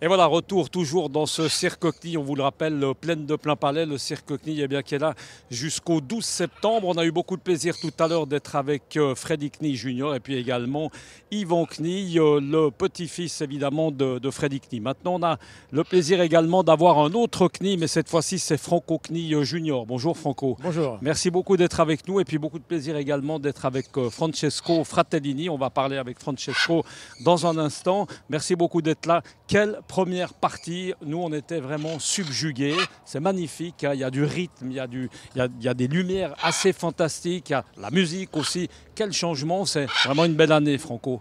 Et voilà, retour toujours dans ce cirque CNI, on vous le rappelle, pleine de plein palais, le cirque CNI eh bien, qui est là jusqu'au 12 septembre. On a eu beaucoup de plaisir tout à l'heure d'être avec euh, Freddy Knie Junior et puis également Yvan Knie, euh, le petit-fils évidemment de, de Freddy Knie. Maintenant, on a le plaisir également d'avoir un autre Knie, mais cette fois-ci c'est Franco Knie euh, Junior. Bonjour Franco. Bonjour. Merci beaucoup d'être avec nous et puis beaucoup de plaisir également d'être avec Francesco Fratellini. On va parler avec Francesco dans un instant. Merci beaucoup d'être là. Première partie, nous on était vraiment subjugués. C'est magnifique, hein. il y a du rythme, il y a, du, il y a, des lumières assez fantastiques, il y a la musique aussi. Quel changement, c'est vraiment une belle année Franco.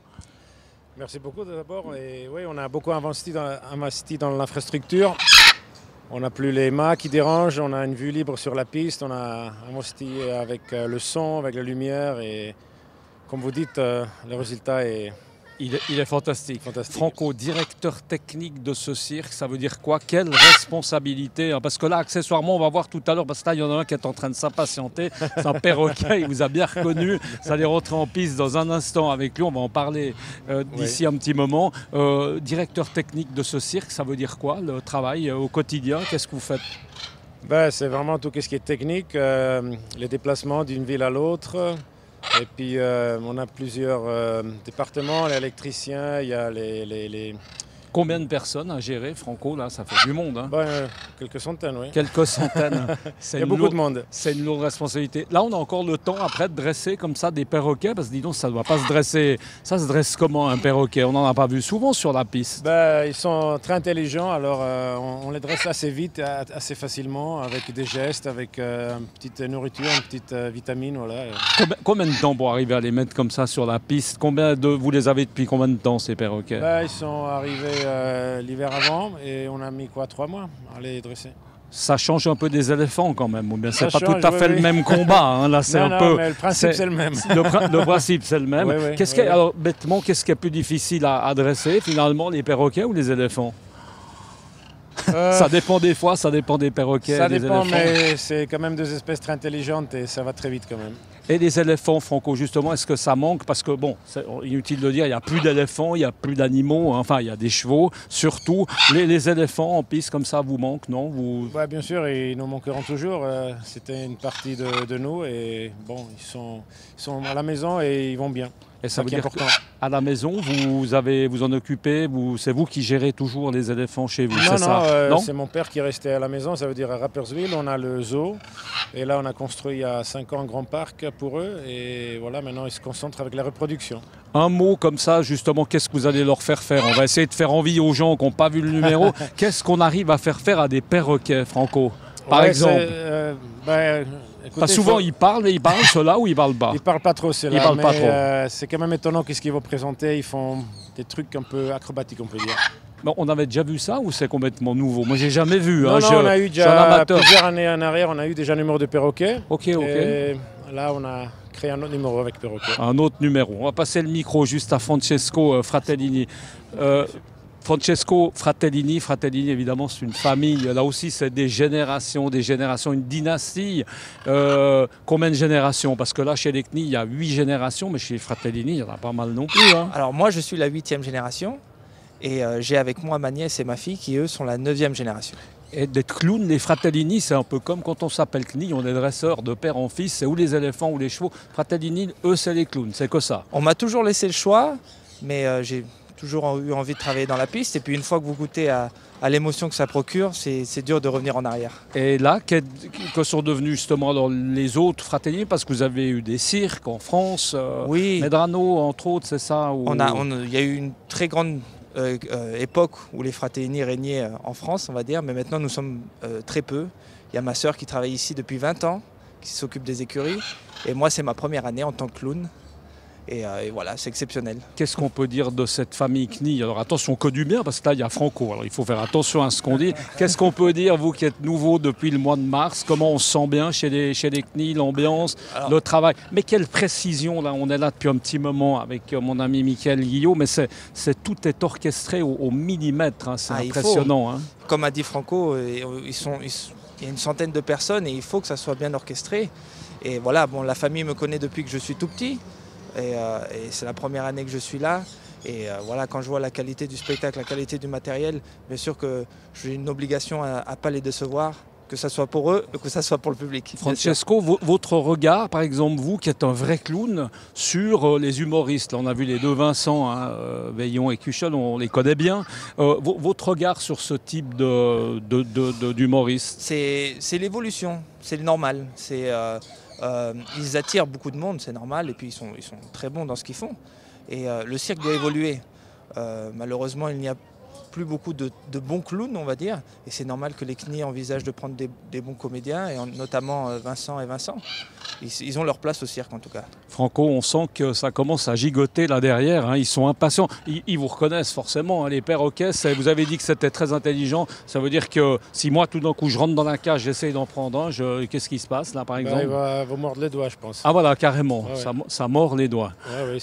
Merci beaucoup d'abord. Et oui, on a beaucoup investi dans, investi dans l'infrastructure. On n'a plus les mâts qui dérangent, on a une vue libre sur la piste, on a investi avec euh, le son, avec la lumière et comme vous dites, euh, le résultat est, Il est, il est fantastique. fantastique. Franco, directeur technique de ce cirque, ça veut dire quoi? Quelle responsabilité hein? Parce que là, accessoirement, on va voir tout à l'heure, parce que là, il y en a un qui est en train de s'impatienter. C'est un perroquet, il vous a bien reconnu. Ça allait rentrer en piste dans un instant avec lui. On va en parler euh, d'ici un petit moment. Euh, directeur technique de ce cirque, ça veut dire quoi Le travail euh, au quotidien, qu'est-ce que vous faites? Ben, c'est vraiment tout ce qui est technique, les déplacements d'une ville à l'autre. Et puis euh, on a plusieurs euh, départements, l'électricien, il y a les, les- les- Combien de personnes à gérer, Franco Là, ça fait du monde. hein. ben, euh, quelques centaines, oui. Quelques centaines. C'est Il y a beaucoup lourde- de monde. C'est une lourde responsabilité. Là, on a encore le temps après de dresser comme ça des perroquets, parce que dis donc, ça ne doit pas se dresser. Ça se dresse comment un perroquet? On n'en a pas vu souvent sur la piste. Ben, ils sont très intelligents, alors euh, on, on les dresse assez vite, assez facilement, avec des gestes, avec euh, une petite nourriture, une petite vitamine, voilà. Combien, combien de temps pour arriver à les mettre comme ça sur la piste? Combien de vous les avez depuis combien de temps ces perroquets? Ben, ils sont arrivés euh, l'hiver avant et on a mis quoi, trois mois à les dresser. Ça change un peu des éléphants quand même. Ou bien c'est pas change, tout à fait oui. le même combat. hein. Là, c'est un non, peu. mais le principe c'est- le même. Le, prin- le principe, c'est le même. Oui, qu'est-ce alors, bêtement, qu'est-ce qui est plus difficile à, dresser finalement, les perroquets ou les éléphants? Ça dépend des fois, ça dépend des perroquets, ça des dépend, éléphants. mais c'est quand même deux espèces très intelligentes et ça va très vite quand même. Et les éléphants, Franco, justement, est-ce que ça manque? Parce que, bon, c'est inutile de dire, il n'y a plus d'éléphants, il n'y a plus d'animaux, hein. enfin, il y a des chevaux, surtout. Les, les éléphants en piste comme ça vous manquent, non? Vous... Ouais, bien sûr, ils nous manqueront toujours. euh, C'était une partie de, de nous et bon, ils sont, ils sont à la maison et ils vont bien. Et ça Ça veut dire qu'à la maison, vous avez vous en occupez, vous, c'est vous qui gérez toujours les éléphants chez vous, c'est ça euh, Non c'est mon père qui restait à la maison, ça veut dire à Rapperswil, on a le zoo. Et là, on a construit il y a 5 ans un grand parc pour eux. Et voilà, maintenant, ils se concentrent avec la reproduction. Un mot comme ça, justement, qu'est-ce que vous allez leur faire faire? On va essayer de faire envie aux gens qui n'ont pas vu le numéro. qu'est-ce qu'on arrive à faire faire à des perroquets, Franco? Par Ouais, exemple euh, écoutez, Parce que souvent, faut- ils parlent, ils parlent cela ou ils parlent pas? Ils parlent pas trop, c'est Ils parlent mais pas trop. euh, c'est quand même étonnant qu'est-ce qu'ils vont présenter. Ils font des trucs un peu acrobatiques, on peut dire. Bon, On avait déjà vu ça ou c'est complètement nouveau? Moi, j'ai jamais vu. non, hein, non, je- on a eu déjà plusieurs années en arrière, on a eu déjà un numéro de perroquet. Ok, ok. Et là, on a créé un autre numéro avec perroquet. Un autre numéro. On va passer le micro juste à Francesco euh, Fratellini. Euh, Francesco Fratellini, Fratellini évidemment c'est une famille, là aussi c'est des générations, des générations, une dynastie. Euh, combien de générations? Parce que là chez les CNI il y a huit générations, mais chez les Fratellini il y en a pas mal non plus. hein. Alors moi je suis la huitième génération et euh, j'ai avec moi ma nièce et ma fille qui eux sont la neuvième génération. Et d'être clown, les Fratellini c'est un peu comme quand on s'appelle CNI, on est dresseur de père en fils, c'est ou les éléphants ou les chevaux. Fratellini, eux c'est les clowns, c'est que ça. On m'a toujours laissé le choix mais euh, j'ai toujours eu envie de travailler dans la piste et puis une fois que vous goûtez à, à l'émotion que ça procure, c'est dur de revenir en arrière. Et là, que, que sont devenus justement les autres Fratellini Parce que vous avez eu des cirques en France, euh, Oui, Medrano entre autres, c'est ça on a, il y a eu une très grande euh, euh, époque où les Fratellini régnaient euh, en France, on va dire, mais maintenant nous sommes très peu. Il y a ma sœur qui travaille ici depuis 20 ans, qui s'occupe des écuries, et moi c'est ma première année en tant que clown. Et, euh, et voilà, c'est exceptionnel. Qu'est-ce qu'on peut dire de cette famille CNI Alors attention que du bien, parce que là il y a Franco, alors il faut faire attention à ce qu'on dit. Qu'est-ce qu'on peut dire, vous qui êtes nouveau depuis le mois de mars Comment on se sent bien chez les, chez les CNI, l'ambiance, Alors- le travail Mais quelle précision, là, on est là depuis un petit moment avec euh, mon ami Michael Guillot, mais c'est, c'est, tout est orchestré au, au millimètre, hein, c'est Ah, impressionnant. hein. Comme a dit Franco, euh, ils sont, ils sont- il y a une centaine de personnes et il faut que ça soit bien orchestré. Et voilà, bon, la famille me connaît depuis que je suis tout petit. Et, euh, et c'est la première année que je suis là. Et voilà, quand je vois la qualité du spectacle, la qualité du matériel, bien sûr que j'ai une obligation à ne pas les décevoir que ce soit pour eux, que ce soit pour le public. Francesco, votre regard, par exemple, vous qui êtes un vrai clown, sur euh, les humoristes, on a vu les deux Vincent, hein, euh, Veillon et Cuchel, on les connaît bien. Euh, votre regard sur ce type d'humoriste de, C'est l'évolution, c'est le normal. Ils attirent beaucoup de monde, c'est normal, et puis ils sont, très bons dans ce qu'ils font. Et le cirque doit évoluer. malheureusement, il n'y a plus beaucoup de, bons clowns, on va dire. Et c'est normal que les CNI envisagent de prendre des, bons comédiens, et notamment euh, Vincent et Vincent. Ils, ont leur place au cirque, en tout cas. Franco, on sent que ça commence à gigoter là derrière. Hein. Ils sont impatients. Ils, vous reconnaissent forcément, hein, les perroquets. Vous avez dit que c'était très intelligent. Ça veut dire que si moi, tout d'un coup, je rentre dans la cage, j'essaye d'en prendre un, qu'est-ce qui se passe là, par bah, exemple? Il va vous mordre les doigts, je pense. Ah voilà, carrément. Ça, mord les doigts.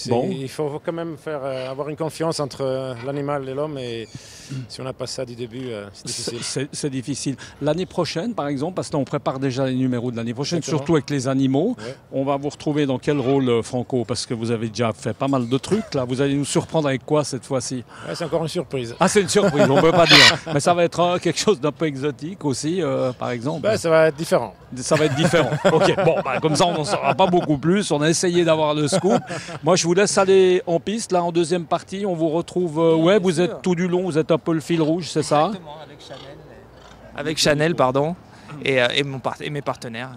bon. Il faut quand même faire, euh, avoir une confiance entre euh, l'animal et l'homme. Et si on n'a pas ça du début, euh, c'est difficile. C'est difficile. L'année prochaine, par exemple, parce qu'on prépare déjà les numéros de l'année prochaine, surtout avec les animaux, on va vous retrouver dans quel rôle, euh, Franco? Parce que vous avez déjà fait pas mal de trucs. Là, vous allez nous surprendre avec quoi cette fois-ci? C'est encore une surprise. Ah, c'est une surprise, on ne peut pas dire. Mais ça va être euh, quelque chose d'un peu exotique aussi, par exemple. Ben, ça va être différent. Ça va être différent. ok, bon, ben, comme ça, on n'en saura pas beaucoup plus. On a essayé d'avoir le scoop. Moi, je vous laisse aller en piste. Là, en deuxième partie, on vous retrouve. ouais, vous êtes tout du long, vous êtes un peu le fil rouge, c'est ça Exactement, avec Chanel. Avec Chanel, pardon, et, euh, et, mon et mes partenaires.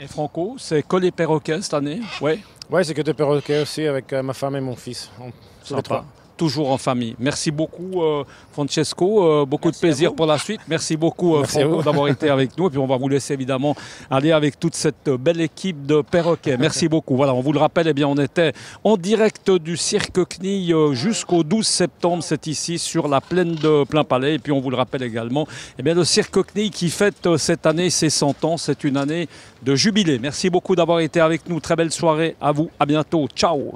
Et Franco, c'est que les perroquets cette année? Oui. Oui, c'est que des perroquets aussi avec euh, ma femme et mon fils. Sympa toujours en famille. Merci beaucoup euh, Francesco, euh, beaucoup de plaisir pour la suite. Merci beaucoup euh, Franco d'avoir été avec nous et puis on va vous laisser évidemment aller avec toute cette belle équipe de perroquets. Merci beaucoup. Voilà, on vous le rappelle, eh bien on était en direct du Cirque CNI jusqu'au 12 septembre, c'est ici sur la plaine de Plein Palais et puis on vous le rappelle également, eh bien le Cirque CNI qui fête cette année ses 100 ans, c'est une année de jubilé. Merci beaucoup d'avoir été avec nous. Très belle soirée à vous. À bientôt. Ciao.